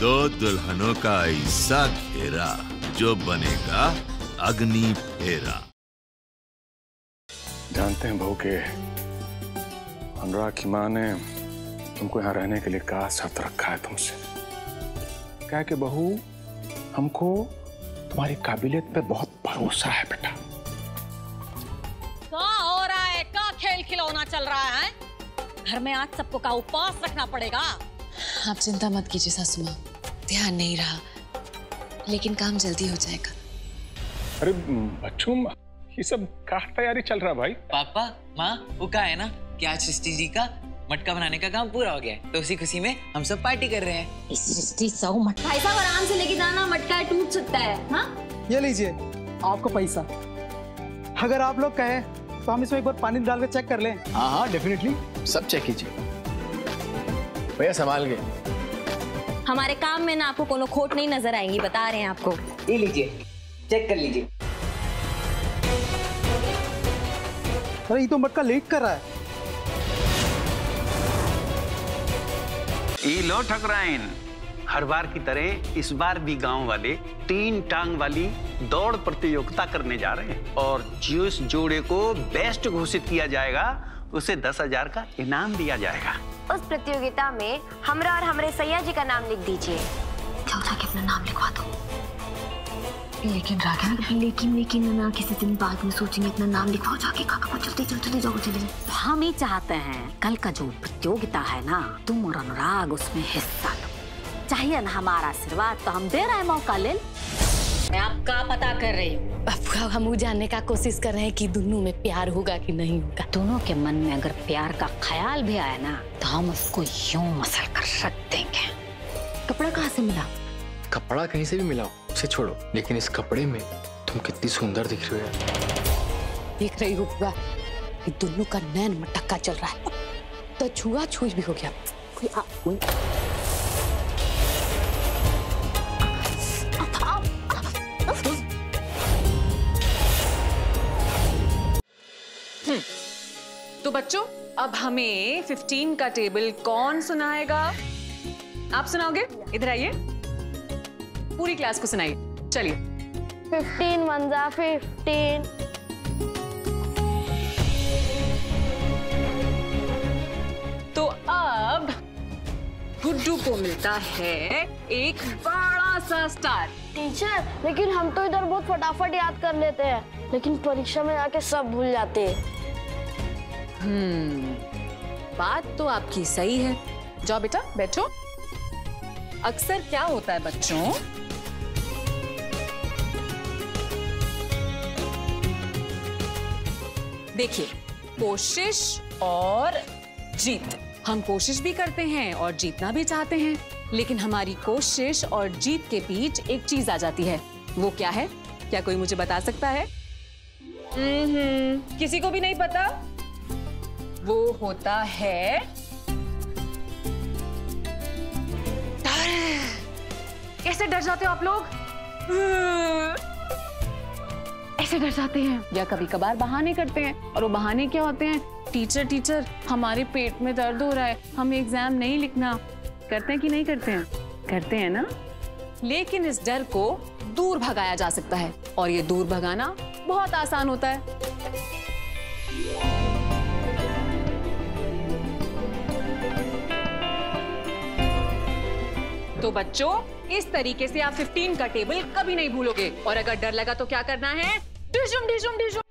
दो दुल्हनों का ऐसा घेरा जो बनेगा अग्नि फेरा। जानते हैं बहू के अनुराग की माँ ने तुमको यहाँ रहने के लिए क्या शर्त रखा है तुमसे। क्या कि बहू हमको तुम्हारी काबिलियत पे बहुत भरोसा है बेटा। क्या हो रहा है? क्या खेल खिलौना चल रहा है घर में आज सबको का उपवास रखना पड़ेगा। आप चिंता मत कीजिए सासू माँ। ध्यान नहीं रहा। लेकिन काम जल्दी हो जाएगा। अरे बच्चों ये सब क्या तैयारी चल रहा भाई। पापा माँ वो कहा है ना? कि आज सृष्टि जी का मटका बनाने का काम पूरा हो गया है? तो उसी खुशी में हम सब पार्टी कर रहे हैं। इस सृष्टि सौ मटका भाई साहब आराम से लेके जाना मटका टूट सकता है हाँ? ये लीजिए आपको पैसा। अगर आप लोग कहें तो हम इसमें एक बार पानी डाल के चेक कर लें। हाँ हाँ डेफिनेटली सब चेक कीजिए। भैया संभाल के। हमारे काम में ना आपको कोनो खोट नहीं नज़र आएँगी बता रहे हैं आपको। ये लीजिए चेक कर लीजिए। अरे ये तो मटका लीक कर रहा है। ई लो ठकराइन। हर बार की तरह इस बार भी गाँव वाले तीन टांग वाली दौड़ प्रतियोगिता करने जा रहे हैं और जिस जोड़े को बेस्ट घोषित किया जाएगा उसे दस हज़ार का इनाम दिया जाएगा। उस प्रतियोगिता में हमरा और हमरे सैया जी का नाम लिख दीजिए। जाओ जाके अपना नाम लिखवा दो? लेकिन राघव लेकिन लेकिन ना किसी दिन बाद में सोचेंगे अपना नाम लिखवाओ जाके। काका को जल्दी जल्दी जल्दी जाओ जल्दी तो हम ही चाहते हैं कल का जो प्रतियोगिता है ना तुम और अनुराग उसमें हिस्सा लो। चाहिए ना हमारा आशीर्वाद तो हम दे रहे हैं मौका लो। मैं आपका पता कर रही हूँ। अब हम जानने का कोशिश कर रहे हैं कि दोनों में प्यार होगा कि नहीं होगा। दोनों के मन में अगर प्यार का ख्याल भी आया ना तो हम उसको यूँ मसल कर रख देंगे। कपड़ा कहाँ से मिला? कपड़ा कहीं से भी मिला उसे छोड़ो। लेकिन इस कपड़े में तुम कितनी सुंदर दिख रही हो यार। देख रही हो पूरा दोनों का नैन मटक्का चल रहा है। तो छुआ छुई भी हो गया। कोई आ, कोई तो बच्चों अब हमें 15 का टेबल कौन सुनाएगा? आप सुनाओगे? इधर आइए। पूरी क्लास को सुनाइए। चलिए। फिफ्टीन वन जा फिफ्टीन तो अब गुड्डू को मिलता है एक बड़ा सा स्टार टीचर लेकिन हम तो इधर बहुत फटाफट याद कर लेते हैं लेकिन परीक्षा में आके सब भूल जाते हैं। हम्म। बात तो आपकी सही है। जाओ बेटा बैठो। अक्सर क्या होता है बच्चों? देखिए कोशिश और जीत। हम कोशिश भी करते हैं और जीतना भी चाहते हैं लेकिन हमारी कोशिश और जीत के बीच एक चीज़ आ जाती है। वो क्या है? क्या कोई मुझे बता सकता है? हम्म किसी को भी नहीं पता? वो होता है। डर कैसे डर जाते हो आप लोग? ऐसे डर जाते हैं। या कभी कभार बहाने करते हैं। और वो बहाने क्या होते हैं? टीचर टीचर हमारे पेट में दर्द हो रहा है। हम एग्ज़ाम नहीं लिखना। करते हैं कि नहीं करते हैं? करते हैं ना? लेकिन इस डर को दूर भगाया जा सकता है। और ये दूर भगाना बहुत आसान होता है। तो बच्चों इस तरीके से आप 15 का टेबल कभी नहीं भूलोगे। और अगर डर लगा तो क्या करना है? ढिशुम ढिशुम ढिशुम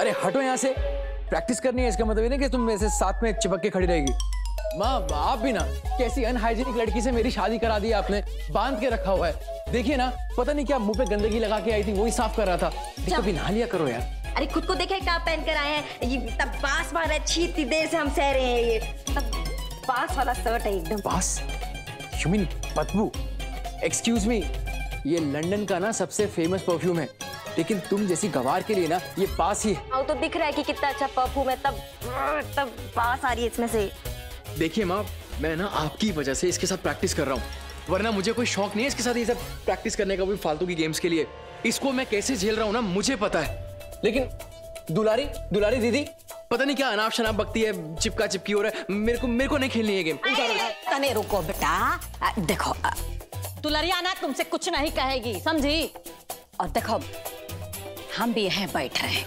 अरे हटो यहाँ से। प्रैक्टिस करनी है इसका मतलब ये नहीं कि तुम मेरे से साथ में चिपक के खड़ी रहेगी। माँ आप भी ना कैसी अनहाइजीनिक लड़की से मेरी शादी करा दी आपने बाँध के रखा हुआ है। देखिए ना पता नहीं क्या मुँह पे गंदगी लगा के आई थी वही साफ़ कर रहा था। कभी नहा लिया करो यार। अरे खुद को देखे क्या पहन कर आए हैं? ये तब पास मार है छी इतनी देर से हम सह रहे हैं ये। तब पास वाला शर्ट है एकदम। पास यू मीन बदबू एक्सक्यूज मी ये लंदन का ना सबसे फ़ेमस परफ्यूम है। लेकिन तुम जैसी गवार के लिए ना ये पास ही है। तो दिख रहा है कि कितना अच्छा परफ्यूम है तब तब पास आ रही है इसमें से। देखिए माँ मैं ना आपकी वजह से इसके साथ प्रैक्टिस कर रहा हूँ। वरना मुझे कोई शौक नहीं है इसके साथ ये सब प्रैक्टिस करने का भी फालतू की गेम्स के लिए। इसको मैं कैसे झेल रहा हूँ ना मुझे पता है। लेकिन दुलारी दुलारी दीदी पता नहीं क्या अनाप शनाप बकती है चिपका चिपकी हो रहा है। मेरे को मेरे को नहीं खेलनी है गेम तने रुको आ, देखो आ, दुलरिया ना तुमसे कुछ नहीं कहेगी समझी? और देखो हम भी यहाँ बैठ रहे हैं।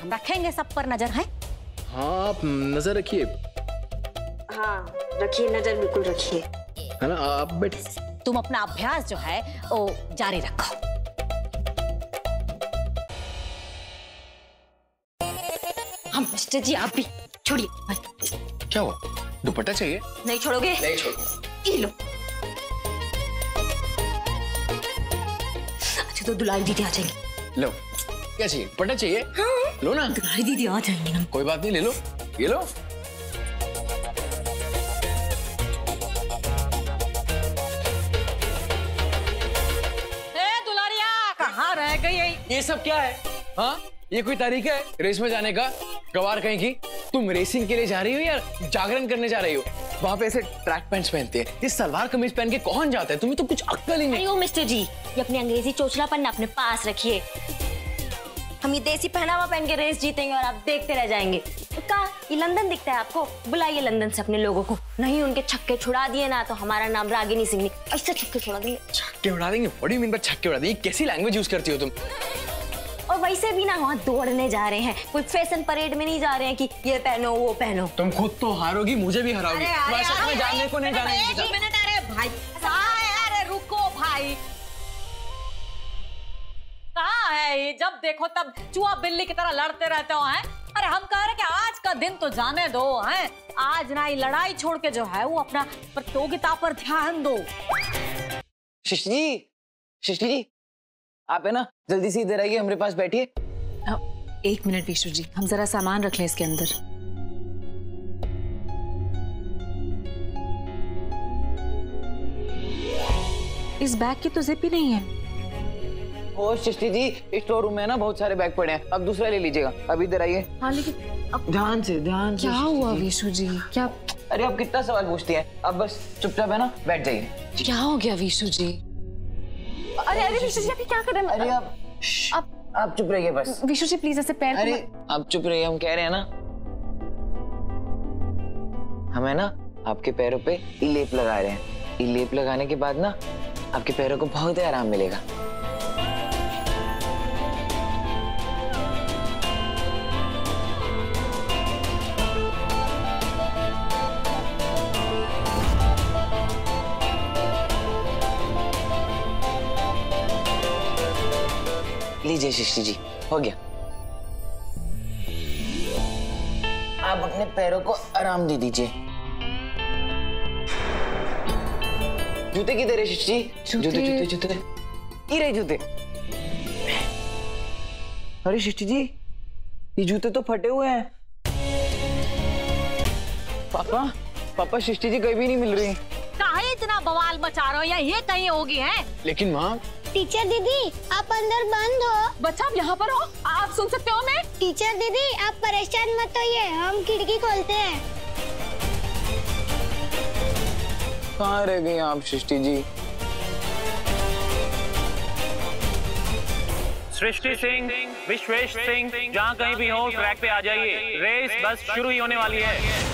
हम रखेंगे सब पर नज़र है? हाँ आप नज़र रखिए। हाँ रखिए नज़र बिल्कुल रखिए। है ना? आप बैठ तुम अपना अभ्यास जो है वो जारी रखो। हम मिस्टर जी आप भी छोड़िए। क्या हुआ? दुपट्टा चाहिए? नहीं छोड़ोगे? नहीं छोड़ ये लो। अच्छा तो दुलारी दीदी आ जाएँगी। लो। क्या चाहिए? दुपट्टा चाहिए? हाँ। लो ना। दुलारी दीदी आ जाएँगी ना। कोई बात नहीं ले लो। ये लो। ए दुलारिया कहाँ रह गई ये सब क्या है? हाँ? ये कोई तरीका है? रेस में जाने का? गवार कहीं की? तुम रेसिंग के लिए जा रही हो या जागरण करने जा रही हो? वहाँ पे ऐसे ट्रैक पैंट्स पहनते हैं। ये सलवार कमीज पहन के कौन जाता है? तुम्हें तो कुछ अक्कल ही नहीं। मिस्टर जी ये अपनी अंग्रेज़ी चोचलापन ना अपने पास रखिए। हम ये देसी पहनावा पहन के रेस जीतेंगे और आप देखते रह जाएँगे। कहा ये लंदन दिखता है आपको? बुलाइए लंदन से अपने लोगों को। नहीं उनके छक्के छुड़ा दिए ना तो हमारा नाम रागिनी सिंह नहीं ऐसे छक्के छुड़ा देंगे छक्के उड़ा देंगे? बड़ी मीन पर छक्के उड़ा देंगे? कैसी लैंग्वेज यूज़ करती हो तुम? वैसे भी ना वहाँ दौड़ने जा रहे हैं। कोई फ़ैशन परेड में नहीं जा रहे हैं कि ये पहनो वो पहनो। तुम खुद तो हारोगी मुझे भी हराओगी। मैं जानने को नहीं जाने ही भाई अरे रुको भाई। कहाँ है ये? जब देखो तब चूहा बिल्ली की तरह लड़ते रहते हो हैं? अरे हम कह रहे कि आज का दिन तो जाने दो हैं? आज ना ये लड़ाई छोड़ के जो है वो अपना प्रतियोगिता पर ध्यान दो। शिष्ट जी शिष्ट जी आप है ना? जल्दी से इधर आइए हमारे पास बैठिए। एक मिनट विशु जी हम जरा सामान रख लें इसके अंदर। इस बैग की तो जिप ही नहीं है। ओ शिष्टी जी स्टोर रूम में ना बहुत सारे बैग पड़े हैं। अब दूसरा ले लीजिएगा। अब इधर आइए। हाँ लेकिन अब ध्यान से ध्यान से क्या हुआ। विशु जी? क्या अरे आप कितना सवाल पूछती हैं? अब बस चुपचाप है ना बैठ जाइए। क्या हो गया विशु जी? अरे अरे विशु जी अभी क्या कर रहे हैं? अरे आप आप आप चुप रहिए बस। विशु जी प्लीज़ ऐसे पैर अरे आप चुप रहिए हम कह रहे हैं ना। हमें ना आपके पैरों पे लेप लगा रहे हैं। लेप लगाने के बाद ना आपके पैरों को बहुत ही आराम मिलेगा। लीजिए शिष्टी जी हो गया। आप अपने पैरों को आराम दे दीजिए। जूते किधर है शिष्टी? जूते- जूते जूते ये रहे जूते। अरे शिष्टी जी ये जूते तो फटे हुए हैं। पापा पापा शिष्टी जी कहीं भी नहीं मिल रही। काहे इतना बवाल मचा रहे हो या ये कहीं होगी हैं? लेकिन माँ टीचर दीदी आप अंदर बंद हो। बच्चा आप यहाँ पर हो। आप सुन सकते हो मैं टीचर दीदी आप परेशान मत होइए हम खिड़की खोलते हैं। कहाँ रह गई आप सृष्टि जी? सृष्टि सिंह विश्वेश सिंह जहाँ कहीं भी हो ट्रैक पे आ जाइए। रेस बस शुरू ही होने वाली है।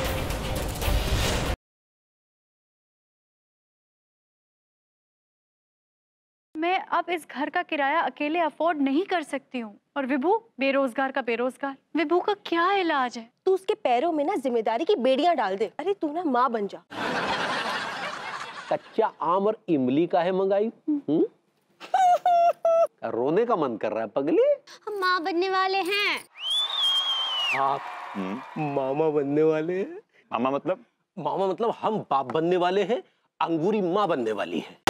मैं अब इस घर का किराया अकेले अफोर्ड नहीं कर सकती हूँ। और विभू बेरोजगार का बेरोजगार। विभू का क्या इलाज है? तू उसके पैरों में ना ज़िम्मेदारी की बेड़ियाँ डाल दे। अरे तू ना माँ बन जा। कच्चा आम और इमली का है मंगाई। हम्म? रोने का मन कर रहा है पगली? हम माँ बनने वाले हैं। आप मामा बनने वाले हैं। मामा मतलब? मामा मतलब हम बाप बनने वाले हैं अंगूरी माँ बनने वाली है।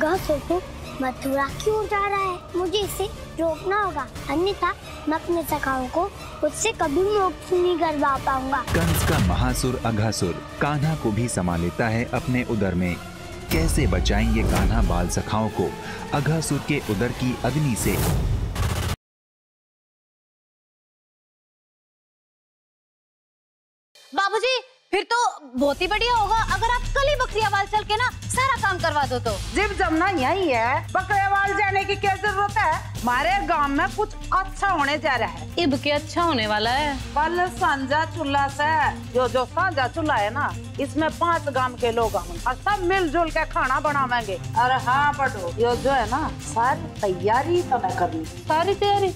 अगासुर तो मथुरा क्यों जा रहा है? मुझे इसे रोकना होगा। अन्यथा, मैं अपने सखाओं को उससे कभी मोक्ष नहीं करवा पाऊँगा। कंस का महासुर अघासुर, कान्हा को भी समा लेता है अपने उदर में। कैसे बचाएँगे कान्हा बाल सखाओ को? अघासुर के उदर की अग्नि से बहुत ही बढ़िया होगा। अगर आप कल ही बकरियावाल चल के ना सारा काम करवा दो तो। जिब जमना यही है बकरेवाल जाने की क्या ज़रूरत है? हमारे गाँव में कुछ अच्छा होने जा रहा है। इब के अच्छा होने वाला है। कल सांझा चूल्हा से जो जो सांझा चूल्हा है ना इसमें पाँच गाँव के लोग और सब मिलजुल के खाना बनावेंगे। अरे हाँ बटो यो जो है ना सारी तैयारी तो मैं करनी सारी तैयारी।